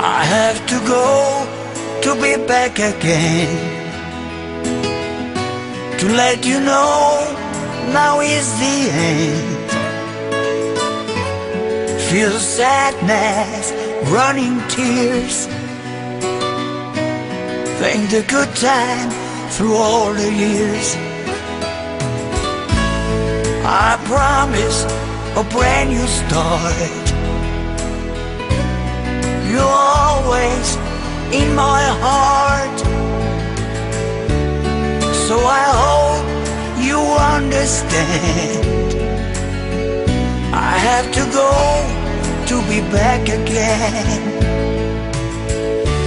I have to go to be back again. To let you know now is the end. Feel sadness, running tears. Think the good time through all the years. I promise a brand new start You're always in my heart. So I hope you understand. I have to go to be back again.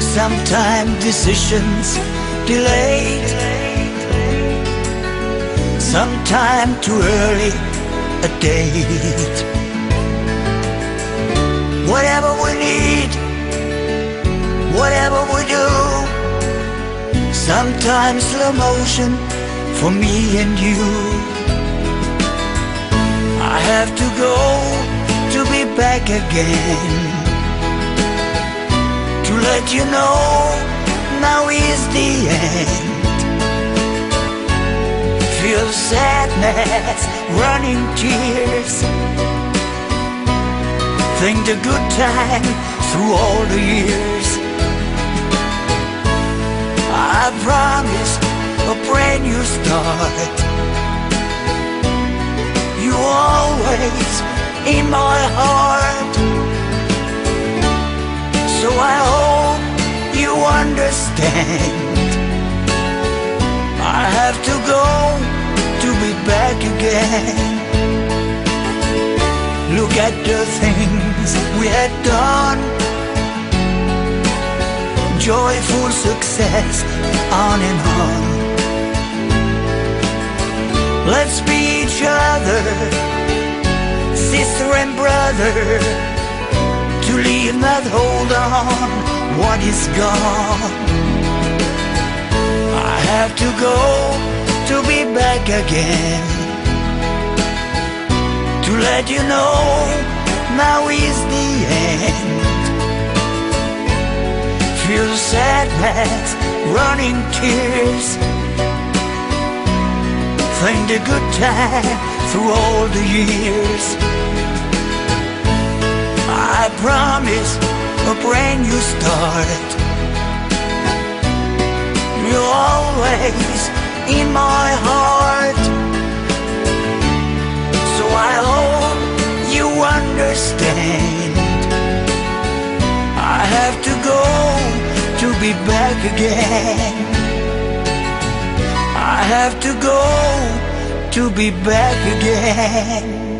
Sometimes decisions delayed Sometime too early a date Sometimes slow motion for me and you. I have to go to be back again. To let you know now is the end. Feel sadness, running tears. Think the good time through all the years I promise a brand new start. You always in my heart. So I hope you understand. I have to go to be back again. Look at the things we had done Joyful success on and on. Let's be each other Sister and brother. To leave not hold on What is gone? I have to go to be back again. To let you know now is the end Feel sadness, running tears Think the good time through all the years. I promise a brand new start. You're always in my heart. So I be back again. I have to go to be back again